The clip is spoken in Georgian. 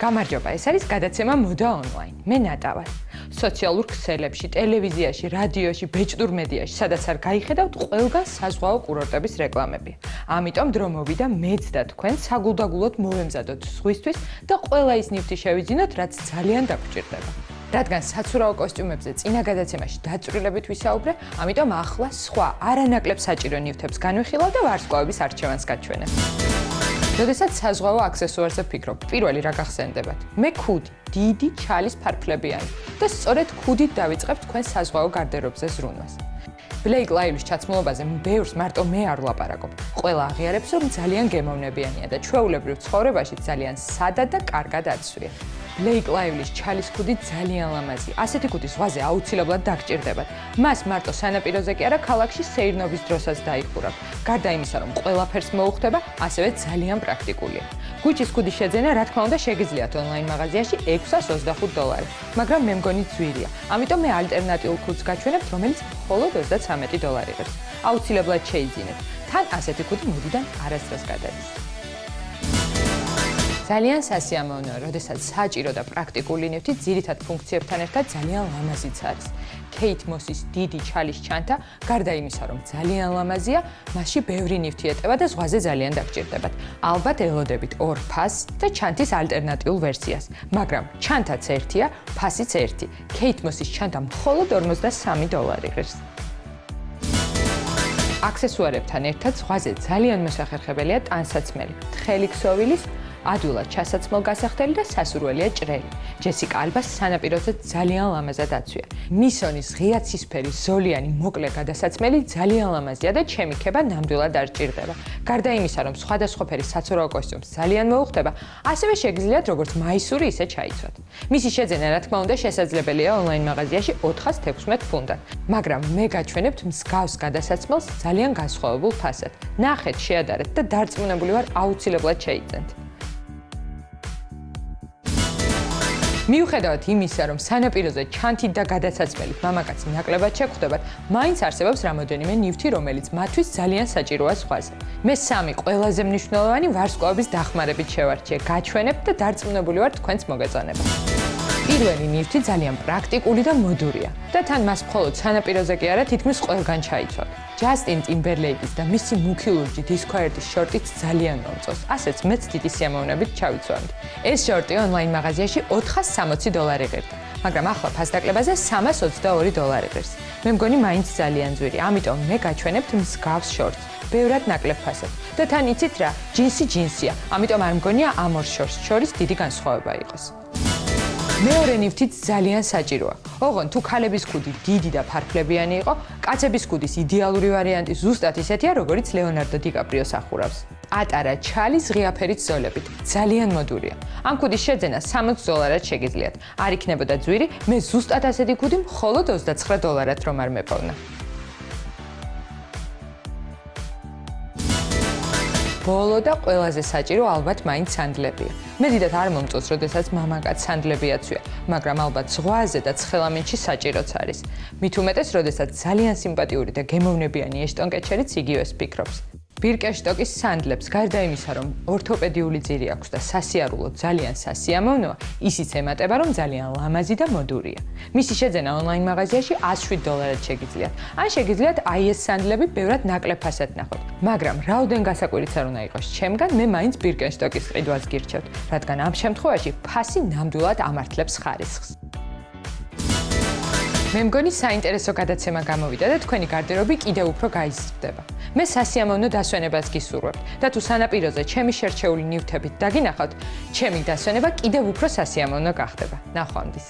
გამარჯობა, ეს არის გადაცემა მოდა ონლაინ. მე ნატა ვარ. სოციალურ ქსელებში, ტელევიზიაში, რადიოში, ბეჭდურ მედიაში, სადაც არ გაიხედავთ ყველგან საზღვაო კურორტების რეკლამები. ამიტომ დრო მოვიდა მეც და თქვენ საგულდაგულოდ მოვემზადოთ ზღვისთვის და ყველა ის ნივთი შევიძინოთ, რაც ძალიან დაგჭირდება. რადგან საცურაო კოსტიუმებზე წინა გადაცემაში დაწვრილებით ვისაუბრე, ამიტომ ახლა სხვა არანაკლებ საჭირო ნივთებს განვიხილავ და ვარსკვლავების არჩევანს გაჩვენებ. როდესაც საზღვაო აქსესუარზე ფიქრობ, პირველი რა გახსენდებათ? მე ქუდი, დიდი ჩალის ფარფლებიანი და სწორედ ქუდით დავიწყებ თქვენ საზღვაო გარდერობზე ზრუნვას. ბლეიკ ლაივის ჩაცმულობაზე ბევრს მარტო მე არ ვლაპარაკობ. ყველა აღიარებს, რომ ძალიან გემოვნებიანია და ჩვეულებრივ ცხოვრებაში ძალიან სადა და კარგად აცვია. ლეიკ ლაივლის ჩალის ქუდი ძალიან ლამაზი. ასეთი ქუდი ზღვაზე აუცილებლად დაგჭირდებათ. მას მარტო სანაპიროზე კი არა, ქალაქში სეირნობის დროსაც დაიხურავ. გარდა იმისა, რომ ყველაფერს მოუხდება, ასევე ძალიან პრაქტიკულია. გუჩის ქუდის შეძენა, რა თქმა უნდა, შეგიძლიათ ონლაინ მაღაზიაში 625 დოლარი, მაგრამ მე მგონი ძვირია. ამიტომ მე ალტერნატიულ ქუდს გაჩვენებ, რომელიც მხოლოდ 33 დოლარი ღირს. აუცილებლად შეიძინეთ. თან ასეთი ქუდი მოდიდან არასდროს გადადის. ძალიან სასიამოვნოა, როდესაც საჭირო და პრაქტიკული ნივთი ძირითად ფუნქციებთან ერთად ძალიან ლამაზიც არის. Kate Moss-ის დიდი ჩალის ჩანთა, გარდა იმისა, რომ ძალიან ლამაზია, მასში ბევრი ნივთი ეტევა და ზღვაზე ძალიან დაგჭირდებათ. ალბათ ელოდებით ორ ფასს და ჩანთის ალტერნატიულ ვერსიას, მაგრამ ჩანთაც ერთია, ფასიც ერთი. Kate Moss-ის ჩანთა მხოლოდ 53 დოლარი ღირს. აქსესუარებთან ერთად ზღვაზე ძალიან მოსახერხებელია ტანსაცმელი. თხელი ქსოვილის ადვილად ჩასაცმელ გასახდელი და სასურველია ჭრელი. ჯესიკა ალბას სანაპიროზე ძალიან ლამაზად აცვია. მისონის ღია ცისფერი ზოლიანი მოკლე გადასაცმელი ძალიან ლამაზია და ჩემი ქება ნამდვილად არ ჭირდება. გარდა იმისა, რომ სხვადასხვა ფერის საცურაო კოსტიუმს ძალიან მოუხდება, ასევე შეგიძლიათ როგორც მაისური ისე ჩაიცვათ. მისი შეძენა, რა თქმა უნდა, შესაძლებელია ონლაინ მაღაზიაში 416 ფუნტად, მაგრამ მე გაჩვენებთ მსგავს გადასაცმელს ძალიან განსხვავებულ ფასად. ნახეთ, შეადარეთ და დარწმუნებული ვარ, აუცილებლად შეიძენთ. მიუხედავად იმისა, რომ სანაპიროზე ჩანთით და გადაცაცმელით მამაკაცი ნაკლებად შეგხვდებათ, მაინც არსებობს რამოდენიმე ნივთი, რომელიც მათთვის ძალიან საჭიროა სხვაზე. მე სამი ყველაზე მნიშვნელოვანი ვარსკვლავების დახმარებით შევარჩიე, გაჩვენებ და დარწმუნებული ვარ თქვენს მოგეწონება. პირველი ნივთი ძალიან პრაქტიკული და მოდურია და თან მას მხოლოდ სანაპიროზე კი არა, თითქმის ყველგან ჩაიცვალა. ჯასტინ ტიმბერლეიკის და მისი მუქი ლურჯი დისკოერტის შორტიც ძალიან მომწონს. ასეც მეც დიდი სიამოვნებით ჩავიცვალე. ეს შორტი ონლაინ მაღაზიაში 460 დოლარი ღირდა, მაგრამ ახლა ფასდაკლებაზე 322 დოლარი ღირს. მე მგონი მაინც ძალიან ძვირი, ამიტომ მე გაჩვენებთ მსგავს შორტს. ბევრად ნაკლებ ფასად. და თან იცით რა, ჯინსი ჯინსია, ამიტომ არ მგონია ამ ორ შორტს შორის დიდი განსხვავება იყოს. მეორე ნივთიც ძალიან საჭიროა. ოღონ თუ ქალების კუდი დიდი და ფარფლებიანი იყო, კაცების კუდის იდეალური ვარიანტი ზუსტად ისეთია, როგორიც ლეონარდო დიკაპრიოს ახურავს. პატარა ჩალის ღიაფერით ზოლებით. ძალიან მოდურია. ამ კუდის შეძენა 60 დოლარად შეგიძლიათ. არ იქნებოდა ძვირი, მე ზუსტად ასეთი კუდი მხოლოდ 29 დოლარად რომ არ მეპოვნა. ბოლო და ყველაზე საჭირო ალბათ მაინც სანდლებია. მე დიდათ არ მომწონს, როდესაც მამაკაც სანდლები აცვია, მაგრამ ალბათ ზღვაზე და ცხელამინში საჭიროც არის. მით უმეტეს, როდესაც ძალიან სიმპათიური და გემოვნებიანი ეშტონკეჩერიც იგივეს ფიქრობს. ბირკენშტოკის სანდლებს გარდა იმისა, რომ ორთოპედიული ძირი აქვს და სასიარულო ძალიან სასიამოვნოა, ისიც ემატება, რომ ძალიან ლამაზი და მოდურია. მისი შეძენა ონლაინ მაღაზიაში 107 დოლარად შეგიძლიათ. ან შეგიძლიათ აი ეს სანდლები ბევრად ნაკლებ ფასად ნახოთ. მაგრამ რაოდენ გასაკვირიც არ უნდა იყოს ჩემგან, მე მაინც ბირკენშტოკის ყიდვას გირჩევთ, რადგან ამ შემთხვევაში ფასი ნამდვილად ამართლებს ხარისხს. მე მგონი საინტერესო გადაცემა გამოვიდა და თქვენი გარდერობი კიდევ უფრო გაიზრდება. მე სასიამოვნო დასვენებას გისურვებთ და თუ სანაპიროზე ჩემი შერჩეული ნივთებით დაგინახავთ, ჩემი დასვენება კიდევ უფრო სასიამოვნო გახდება. ნახვამდის.